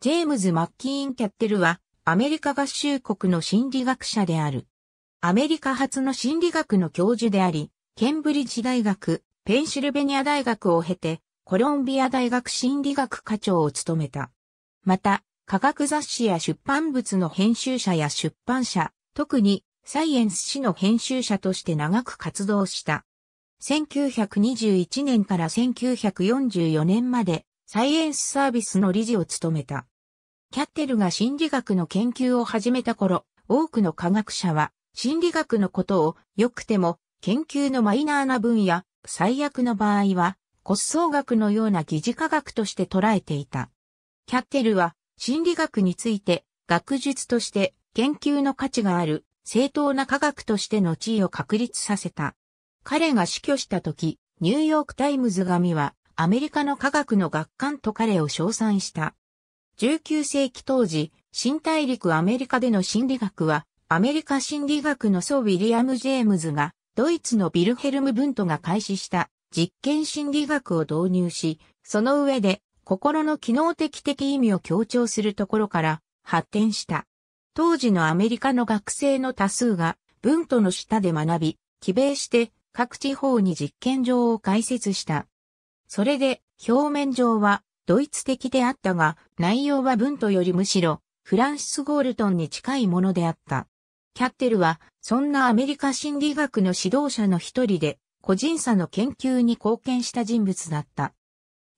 ジェームズ・マッキーン・キャッテルは、アメリカ合衆国の心理学者である。アメリカ初の心理学の教授であり、ケンブリッジ大学、ペンシルベニア大学を経て、コロンビア大学心理学課長を務めた。また、科学雑誌や出版物の編集者や出版社、特にサイエンス誌の編集者として長く活動した。1921年から1944年までサイエンスサービスの理事を務めた。キャッテルが心理学の研究を始めた頃、多くの科学者は心理学のことを良くても研究のマイナーな分野、最悪の場合は骨相学のような疑似科学として捉えていた。キャッテルは心理学について学術として研究の価値がある正当な科学としての地位を確立させた。彼が死去した時、ニューヨークタイムズ紙はアメリカの科学の学監と彼を称賛した。19世紀当時、新大陸アメリカでの心理学は、アメリカ心理学のソウィリアム・ジェームズが、ドイツのビルヘルム・ブントが開始した実験心理学を導入し、その上で心の機能的的意味を強調するところから発展した。当時のアメリカの学生の多数がブントの下で学び、帰米して各地方に実験場を開設した。それで表面上はドイツ的であったが、内容は文とよりむしろフランシス・ゴールトンに近いものであった。キャッテルは、そんなアメリカ心理学の指導者の一人で、個人差の研究に貢献した人物だった。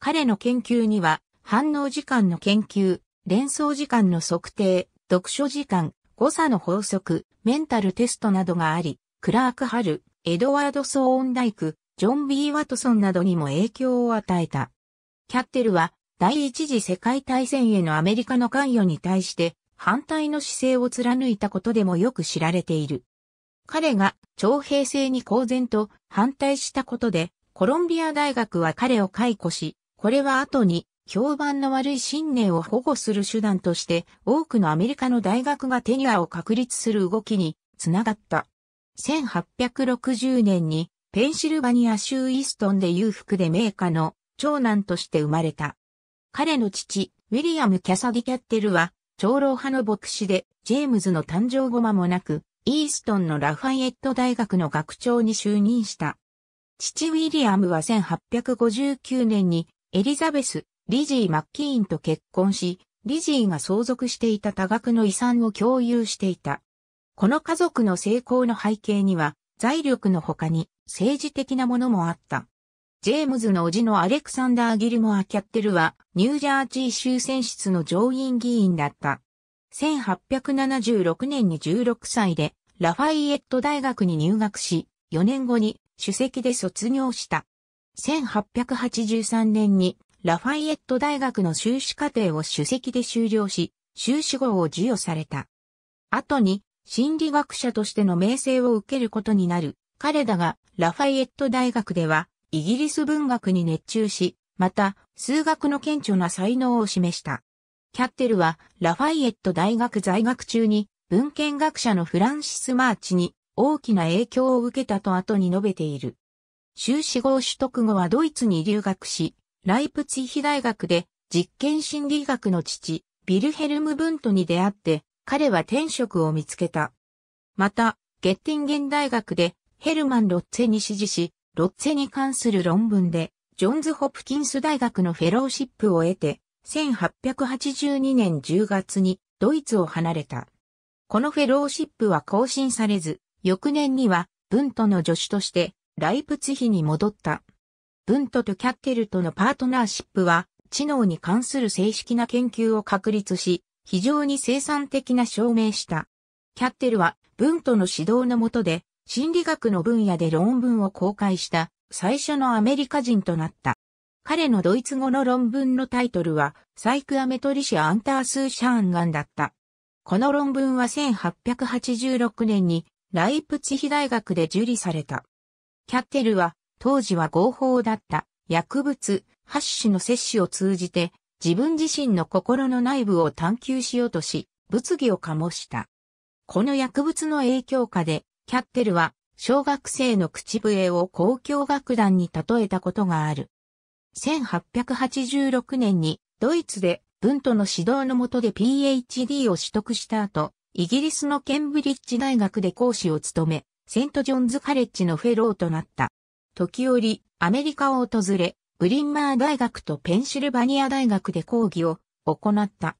彼の研究には、反応時間の研究、連想時間の測定、読書時間、誤差の法則、メンタルテストなどがあり、クラーク・ハル、エドワード・ソーンダイク、ジョン・ビー・ワトソンなどにも影響を与えた。キャッテルは第一次世界大戦へのアメリカの関与に対して反対の姿勢を貫いたことでもよく知られている。彼が徴兵制に公然と反対したことでコロンビア大学は彼を解雇し、これは後に評判の悪い信念を保護する手段として多くのアメリカの大学がテニアを確立する動きにつながった。1860年にペンシルバニア州イーストンで裕福で名家の長男として生まれた。彼の父、ウィリアム・キャサディ・キャッテルは、長老派の牧師で、ジェームズの誕生後間もなく、イーストンのラファイエット大学の学長に就任した。父ウィリアムは1859年にエリザベス、リジー・マッキーンと結婚し、リジーが相続していた多額の遺産を共有していた。この家族の成功の背景には、財力の他に政治的なものもあった。ジェームズの叔父のアレクサンダー・ギルモア・キャッテルはニュージャージー州選出の上院議員だった。1876年に16歳でラファイエット大学に入学し、4年後に首席で卒業した。1883年にラファイエット大学の修士課程を首席で修了し、修士号を授与された。後に心理学者としての名声を受けることになる彼だが、ラファイエット大学では、イギリス文学に熱中し、また、数学の顕著な才能を示した。キャッテルは、ラファイエット大学在学中に、文献学者のフランシス・マーチに大きな影響を受けたと後に述べている。修士号取得後はドイツに留学し、ライプツィヒ大学で実験心理学の父、ビルヘルム・ブントに出会って、彼は天職を見つけた。また、ゲッティンゲン大学でヘルマン・ロッツェに師事し、ロッツェに関する論文で、ジョンズ・ホプキンス大学のフェローシップを得て、1882年10月にドイツを離れた。このフェローシップは更新されず、翌年には、ブントの助手として、ライプツヒに戻った。ブントとキャッテルとのパートナーシップは、知能に関する正式な研究を確立し、非常に生産的な証明した。キャッテルは、ブントの指導のもとで、心理学の分野で論文を公開した最初のアメリカ人となった。彼のドイツ語の論文のタイトルは、サイクアメトリシア・アンタースーシャーンガンだった。この論文は1886年にライプツヒ大学で受理された。キャッテルは当時は合法だった薬物、8種の摂取を通じて自分自身の心の内部を探求しようとし、物議を醸した。この薬物の影響下でキャッテルは小学生の口笛を交響楽団に例えたことがある。1886年にドイツで文との指導の下で PhD を取得した後、イギリスのケンブリッジ大学で講師を務め、セントジョンズカレッジのフェローとなった。時折、アメリカを訪れ、ブリンマー大学とペンシルバニア大学で講義を行った。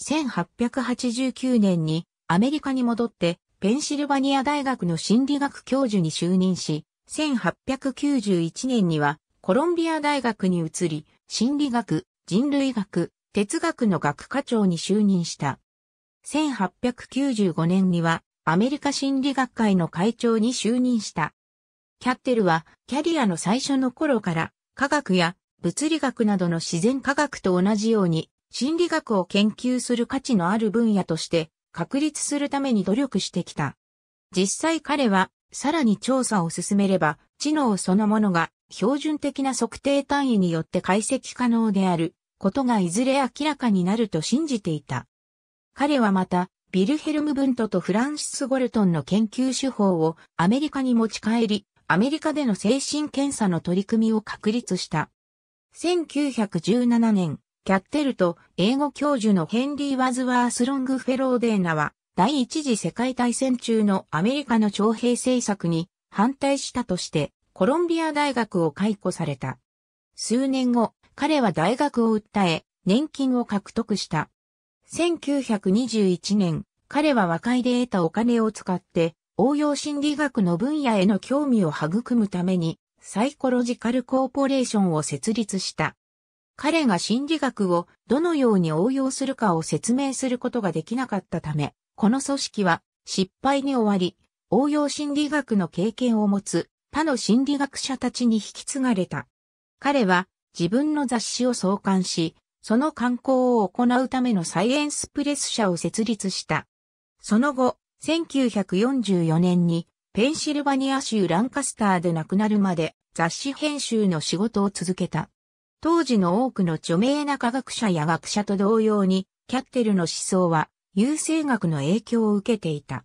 1889年にアメリカに戻ってペンシルバニア大学の心理学教授に就任し、1891年にはコロンビア大学に移り、心理学、人類学、哲学の学科長に就任した。1895年にはアメリカ心理学会の会長に就任した。キャッテルはキャリアの最初の頃から科学や物理学などの自然科学と同じように心理学を研究する価値のある分野として確立するために努力してきた。実際彼はさらに調査を進めれば知能そのものが標準的な測定単位によって解析可能であることがいずれ明らかになると信じていた。彼はまたビルヘルム・ブントとフランシス・ゴルトンの研究手法をアメリカに持ち帰り、アメリカでの精神検査の取り組みを確立した。1917年、キャッテルと英語教授のヘンリー・ワズワース・ロングフェローデーナは、第一次世界大戦中のアメリカの徴兵政策に反対したとして、コロンビア大学を解雇された。数年後、彼は大学を訴え、年金を獲得した。1921年、彼は和解で得たお金を使って、応用心理学の分野への興味を育むために、サイコロジカルコーポレーションを設立した。彼が心理学をどのように応用するかを説明することができなかったため、この組織は失敗に終わり、応用心理学の経験を持つ他の心理学者たちに引き継がれた。彼は自分の雑誌を創刊し、その観光を行うためのサイエンスプレス社を設立した。その後、1944年にペンシルバニア州ランカスターで亡くなるまで雑誌編集の仕事を続けた。当時の多くの著名な科学者や学者と同様に、キャッテルの思想は優生学の影響を受けていた。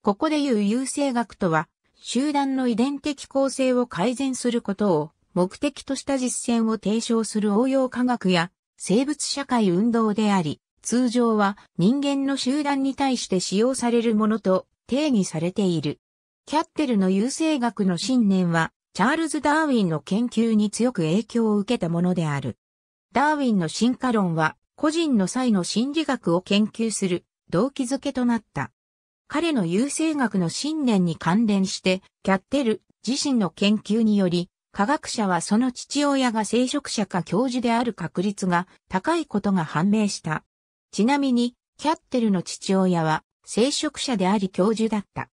ここで言う優生学とは、集団の遺伝的構成を改善することを目的とした実践を提唱する応用科学や生物社会運動であり、通常は人間の集団に対して使用されるものと定義されている。キャッテルの優生学の信念は、チャールズ・ダーウィンの研究に強く影響を受けたものである。ダーウィンの進化論は、個人の際の心理学を研究する動機づけとなった。彼の優生学の信念に関連して、キャッテル自身の研究により、科学者はその父親が聖職者か教授である確率が高いことが判明した。ちなみに、キャッテルの父親は、聖職者であり教授だった。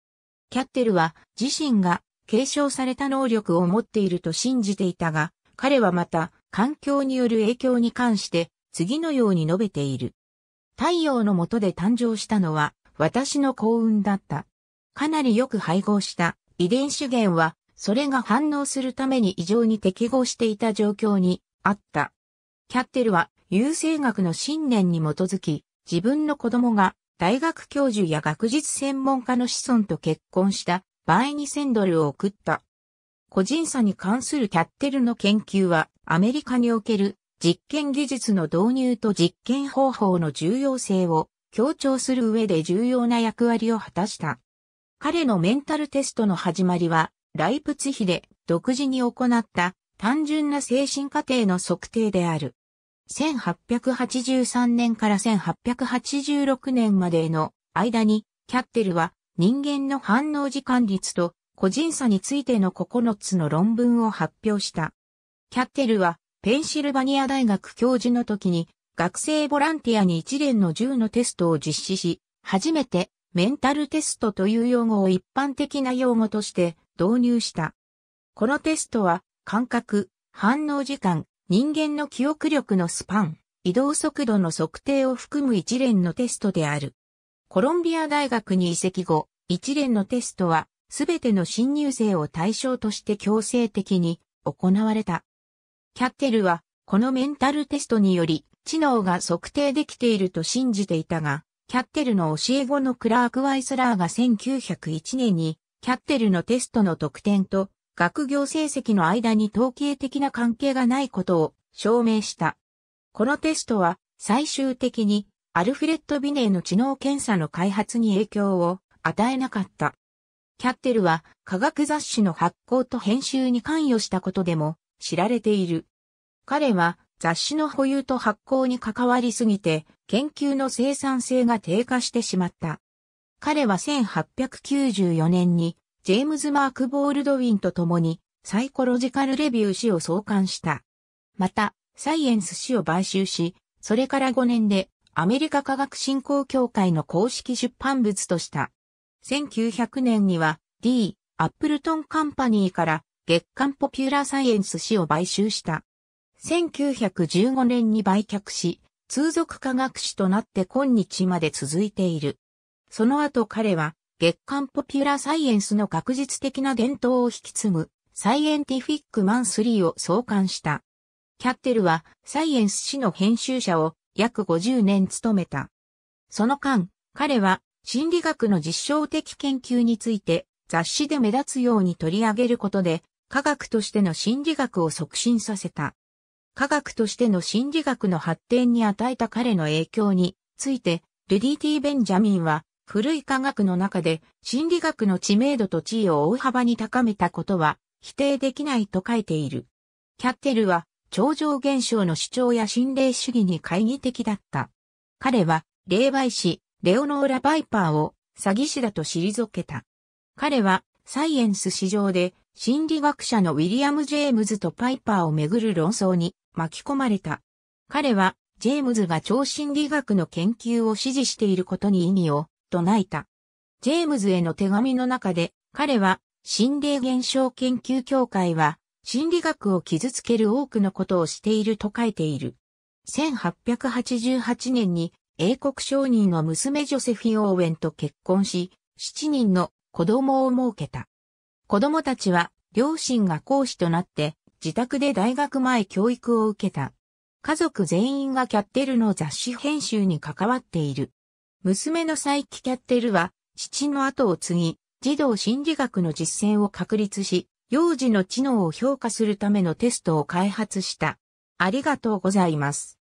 キャッテルは、自身が継承された能力を持っていると信じていたが、彼はまた、環境による影響に関して、次のように述べている。太陽の下で誕生したのは、私の幸運だった。かなりよく配合した遺伝子源は、それが反応するために異常に適合していた状況にあった。キャッテルは優生学の信念に基づき、自分の子供が大学教授や学術専門家の子孫と結婚した場合に1000ドルを送った。個人差に関するキャッテルの研究はアメリカにおける実験技術の導入と実験方法の重要性を強調する上で重要な役割を果たした。彼のメンタルテストの始まりは、ライプツヒで独自に行った単純な精神過程の測定である。1883年から1886年までの間に、キャッテルは人間の反応時間率と個人差についての9つの論文を発表した。キャッテルはペンシルバニア大学教授の時に学生ボランティアに一連の10のテストを実施し、初めてメンタルテストという用語を一般的な用語として導入した。このテストは感覚、反応時間、人間の記憶力のスパン、移動速度の測定を含む一連のテストである。コロンビア大学に移籍後、一連のテストは、すべての新入生を対象として強制的に行われた。キャッテルは、このメンタルテストにより、知能が測定できていると信じていたが、キャッテルの教え子のクラーク・ワイスラーが1901年に、キャッテルのテストの得点と学業成績の間に統計的な関係がないことを証明した。このテストは最終的にアルフレッド・ビネーの知能検査の開発に影響を与えなかった。キャッテルは科学雑誌の発行と編集に関与したことでも知られている。彼は雑誌の保有と発行に関わりすぎて研究の生産性が低下してしまった。彼は1894年にジェームズ・マーク・ボールドウィンと共にサイコロジカル・レビュー誌を創刊した。また、サイエンス誌を買収し、それから5年でアメリカ科学振興協会の公式出版物とした。1900年には D、アップルトンカンパニーから月刊ポピュラーサイエンス誌を買収した。1915年に売却し、通俗科学誌となって今日まで続いている。その後彼は月刊ポピュラーサイエンスの確実的な伝統を引き継ぐサイエンティフィックマンスリーを創刊した。キャッテルはサイエンス誌の編集者を約50年務めた。その間、彼は心理学の実証的研究について雑誌で目立つように取り上げることで科学としての心理学を促進させた。科学としての心理学の発展に与えた彼の影響について、ルディ・ティ・ベンジャミンは古い科学の中で心理学の知名度と地位を大幅に高めたことは否定できないと書いている。キャッテルは超常現象の主張や心霊主義に懐疑的だった。彼は霊媒師、レオノーラ・バイパーを詐欺師だと退けた。彼はサイエンス史上で心理学者のウィリアム・ジェームズとパイパーをめぐる論争に巻き込まれた。彼はジェームズが超心理学の研究を支持していることに意味を唱えた。ジェームズへの手紙の中で、彼は、心霊現象研究協会は、心理学を傷つける多くのことをしていると書いている。1888年に英国商人の娘ジョセフィ・オーウェンと結婚し、7人の子供を設けた。子供たちは両親が講師となって自宅で大学前教育を受けた。家族全員がキャッテルの雑誌編集に関わっている。娘のサイキ・キャッテルは、父の後を継ぎ、児童心理学の実践を確立し、幼児の知能を評価するためのテストを開発した。ありがとうございます。